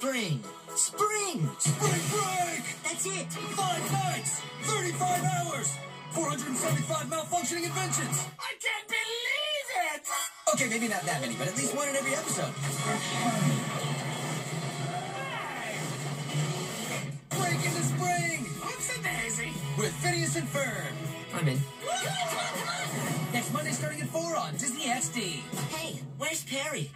spring. Spring! Spring break! That's it. Five nights, 35 hours, 475 malfunctioning inventions. I can't believe it! Okay, maybe not that many, but at least one in every episode. Break into spring Oopsie daisy. with Phineas and Ferb. I'm in. Next Monday starting at 4 on Disney XD. Hey, where's Perry?